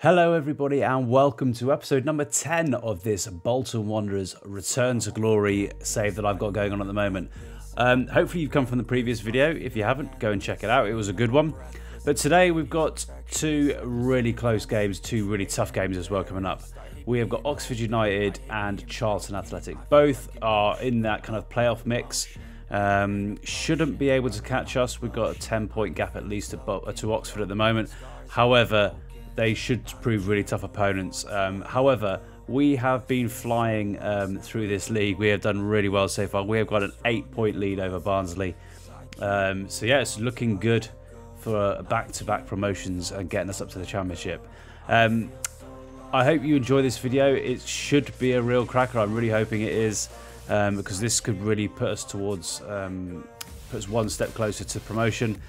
Hello, everybody, and welcome to episode number 10 of this Bolton Wanderers Return to Glory save that I've got going on at the moment. Um, hopefully, you've come from the previous video. If you haven't, go and check it out. It was a good one. But today, we've got two really close games, two really tough games as well coming up. We have got Oxford United and Charlton Athletic. Both are in that kind of playoff mix. Um, shouldn't be able to catch us. We've got a 10 point gap at least to, to Oxford at the moment. However, they should prove really tough opponents. Um, however, we have been flying um, through this league. We have done really well so far. We have got an eight point lead over Barnsley. Um, so, yeah, it's looking good for back to back promotions and getting us up to the championship. Um, I hope you enjoy this video. It should be a real cracker. I'm really hoping it is um, because this could really put us towards, um, put us one step closer to promotion.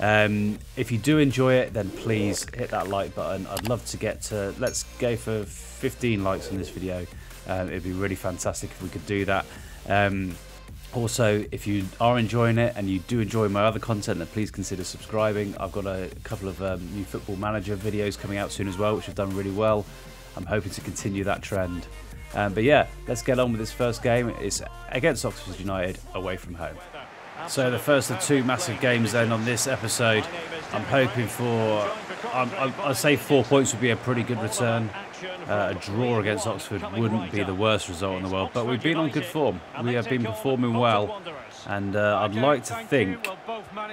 Um, if you do enjoy it, then please hit that like button. I'd love to get to, let's go for 15 likes on this video. Um, it'd be really fantastic if we could do that. Um, also, if you are enjoying it and you do enjoy my other content, then please consider subscribing. I've got a couple of um, new Football Manager videos coming out soon as well, which have done really well. I'm hoping to continue that trend. Um, but yeah, let's get on with this first game. It's against Oxford United away from home. So the first of two massive games then on this episode. I'm hoping for, I'm, I'd say four points would be a pretty good return. Uh, a draw against Oxford wouldn't be the worst result in the world, but we've been on good form. We have been performing well, and uh, I'd like to think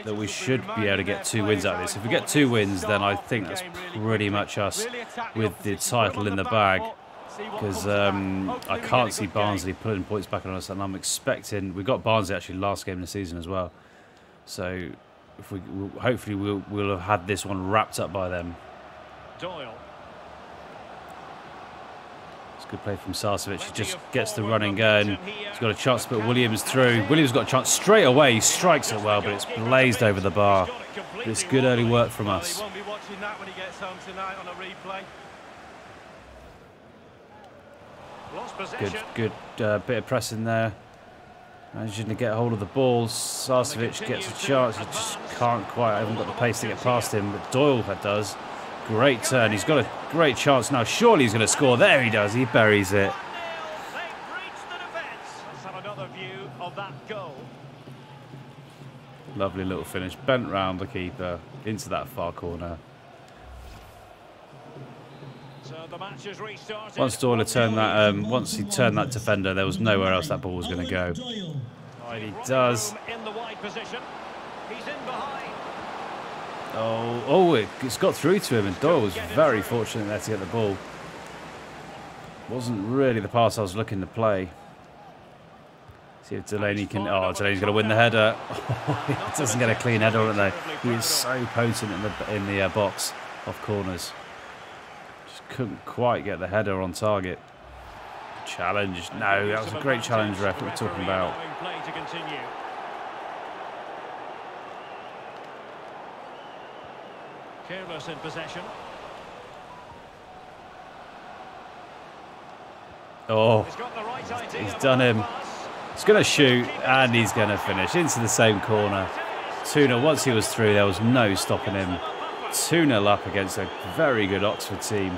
that we should be able to get two wins out of this. If we get two wins, then I think that's pretty much us with the title in the bag because um, I can't see Barnsley putting points back on us, and I'm expecting we got Barnsley actually last game of the season as well. So if we hopefully we'll we'll have had this one wrapped up by them. Doyle. It's a good play from Sarcevic. He just gets the running going. He's got a chance but Williams through. Williams got a chance straight away. He strikes it well, but it's blazed over the bar. But it's good early work from us. Good, good uh, bit of pressing there. Managing to get hold of the ball. Sarcevic gets a chance. He just can't quite. I haven't got the pace to get past him, but Doyle does. Great turn. He's got a great chance now. Surely he's going to score. There he does. He buries it. Lovely little finish. Bent round the keeper into that far corner. Once Doyle turned that, um, once he turned that defender, there was nowhere else that ball was going to go. Right, he does. Oh, oh, it, has got through to him, and Doyle was very fortunate there to get the ball. Wasn't really the pass I was looking to play. See if Delaney can. Oh, Delaney's going to win the header. he doesn't get a clean header on it though. He is so potent in the in the uh, box off corners couldn't quite get the header on target. Challenge. No, that was a great challenge, ref. We're talking about. Careless in possession. Oh, he's done him. He's going to shoot and he's going to finish into the same corner. 2 Once he was through, there was no stopping him. 2 0 up against a very good Oxford team.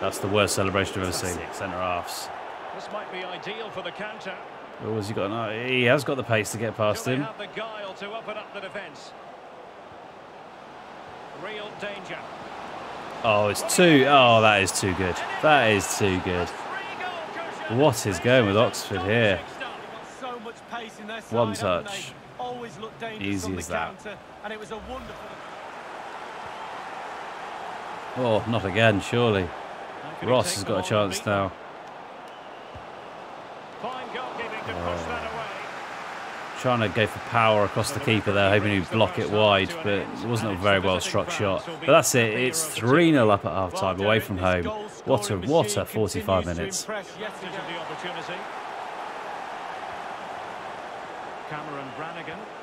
That's the worst celebration I've ever seen. Centre halves. This might be ideal for the counter. Oh, has he got? No, he has got the pace to get past him. Have the guile to open up the defence. Real danger. Oh, it's too. Oh, that is too good. That is too good. What is going with Oxford here? One touch. Easy as that. Oh, not again, surely. Ross has got a chance now. Oh. Trying to go for power across the keeper there, hoping he'd block it wide, but it wasn't a very well struck shot. But that's it. It's 3 0 up at half time, away from home. What a what a 45 minutes. Cameron Brannagan.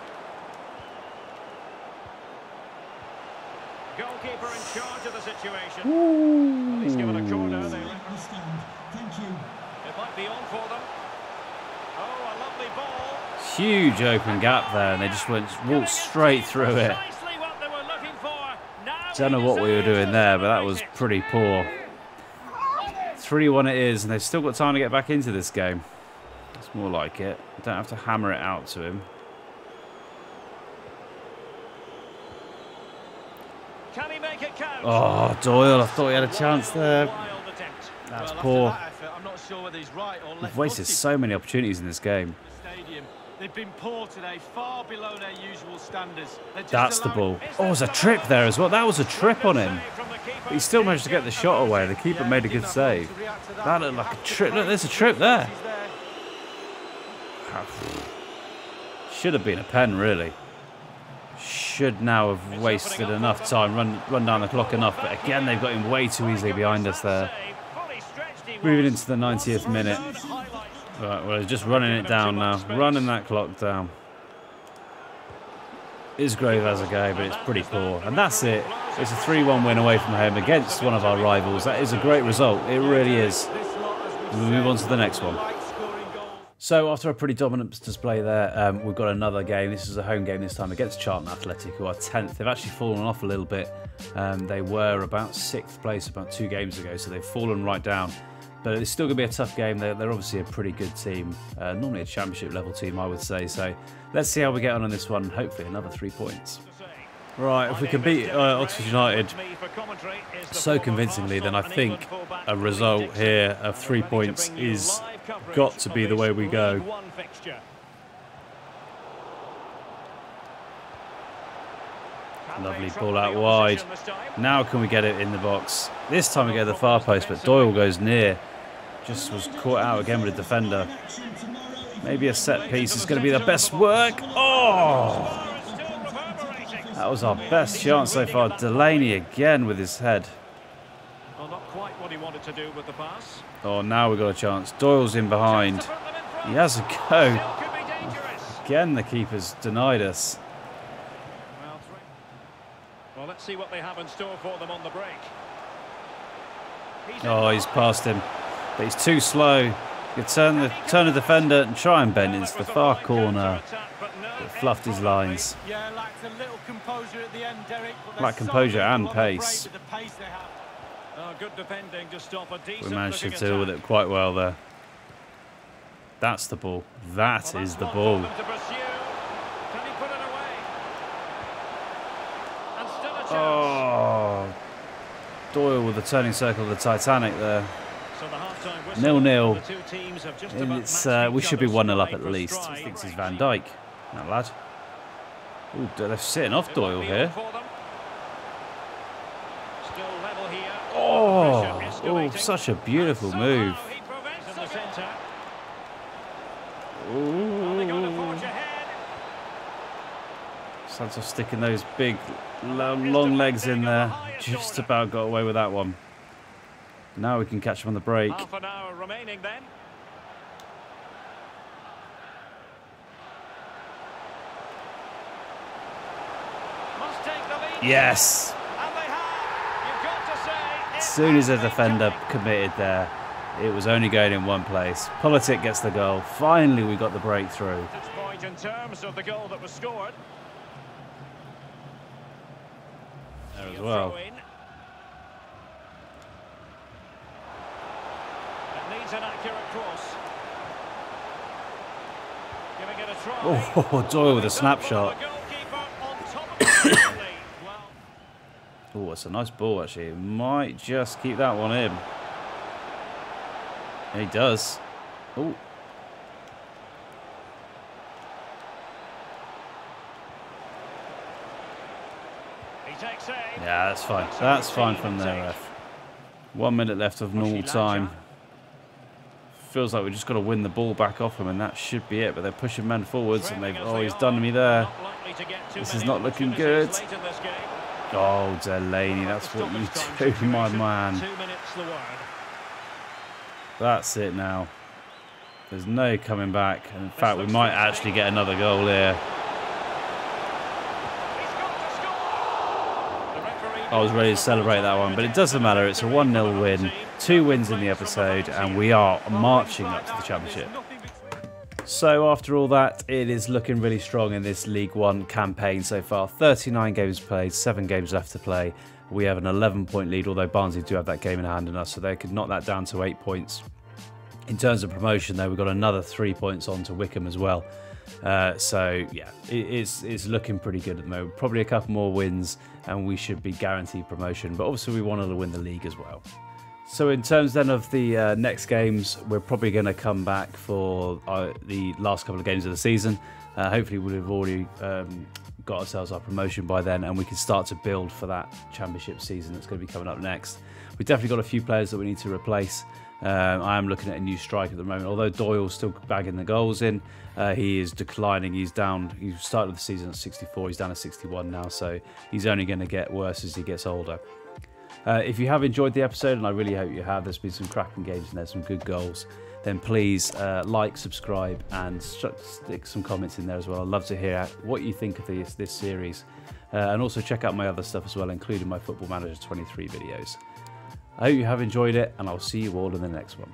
Goalkeeper in charge of the situation. Well, he's given a corner. They Thank you. It might be on for them. Oh, a lovely ball. Huge open gap there, and they just went walked straight through it. Don't know what we were doing there, but that was pretty poor. 3-1 it is, and they've still got time to get back into this game. It's more like it. Don't have to hammer it out to him. Oh, Doyle, I thought he had a chance there. That's poor. We've wasted so many opportunities in this game. They've been poor today, far below their usual standards. That's the ball. Oh, there's a trip there as well. That was a trip on him. But he still managed to get the shot away. The keeper made a good save. That looked like a trip. Look, there's a trip there. Should have been a pen, really. Should now have wasted enough time, run, run down the clock enough. But again, they've got him way too easily behind us there. Moving into the 90th minute. Right, well, he's just running it down now. Running that clock down. Isgrove has a go, but it's pretty poor. And that's it. It's a 3-1 win away from home against one of our rivals. That is a great result. It really is. We move on to the next one. So after a pretty dominant display there, um, we've got another game. This is a home game this time against Charlton Athletic, who are 10th. They've actually fallen off a little bit. Um, they were about 6th place about two games ago, so they've fallen right down. But it's still going to be a tough game. They're, they're obviously a pretty good team, uh, normally a championship level team, I would say. So let's see how we get on in this one. Hopefully, another three points. Right, if we can beat uh, Oxford United so convincingly, then I think a result here of three points is got to be the way we go. Lovely ball out wide. Now can we get it in the box? This time we get the far post, but Doyle goes near. Just was caught out again with a defender. Maybe a set piece is going to be the best work. Oh! That was our best chance so far. Delaney again with his head. Well, not quite what he wanted to do with the pass. Oh, now we've got a chance. Doyle's in behind. He has a go. Again, the keeper's denied us. Well, let's see what they have in store for them on the break. Oh, he's past him, but he's too slow. You turn the turn the defender and try and bend into the far corner. It fluffed his lines. Lack composure and pace. We managed to deal with it quite well there. That's the ball. That is the ball. Oh, Doyle with the turning circle of the Titanic there. Nil nil. And it's uh, we should be one 0 up at least. He thinks he's Van Dijk, that lad. Ooh, they're sitting off Doyle here. Oh, such a beautiful move. Ooh. Santos sticking those big long legs in there. Just about got away with that one. Now we can catch him on the break. Half an hour remaining then. Yes. As soon as the defender committed there, it was only going in one place. Politic gets the goal. Finally, we got the breakthrough. In terms of the goal that was scored. There as well. Oh, Doyle with a snapshot. oh, it's a nice ball actually. Might just keep that one in. he does. Oh. Yeah, that's fine. That's fine from there, ref. One minute left of normal time feels like we've just got to win the ball back off him, and that should be it. But they're pushing men forwards, and they've oh, he's done me there. This is not looking good. Oh, Delaney, that's what you do, my man. That's it now. There's no coming back. In fact, we might actually get another goal here. I was ready to celebrate that one, but it doesn't matter. It's a 1-0 win, two wins in the episode, and we are marching up to the championship. So after all that, it is looking really strong in this League One campaign so far. 39 games played, 7 games left to play. We have an 11 point lead, although Barnsley do have that game in hand on us, so they could knock that down to 8 points. In terms of promotion, though, we've got another 3 points on to Wycombe as well. Uh, so yeah, it, it's it's looking pretty good at the moment. Probably a couple more wins, and we should be guaranteed promotion. But obviously, we wanted to win the league as well. So in terms then of the uh, next games, we're probably going to come back for uh, the last couple of games of the season. Uh, hopefully, we'll have already um, got ourselves our promotion by then, and we can start to build for that championship season that's going to be coming up next. We've definitely got a few players that we need to replace. Um, I am looking at a new strike at the moment. Although Doyle's still bagging the goals in, uh, he is declining. He's down. He started the season at 64. He's down to 61 now, so he's only going to get worse as he gets older. Uh, if you have enjoyed the episode, and I really hope you have, there's been some cracking games and there's some good goals. Then please uh, like, subscribe, and stick some comments in there as well. I'd love to hear what you think of this this series, uh, and also check out my other stuff as well, including my Football Manager 23 videos. I hope you have enjoyed it, and I'll see you all in the next one.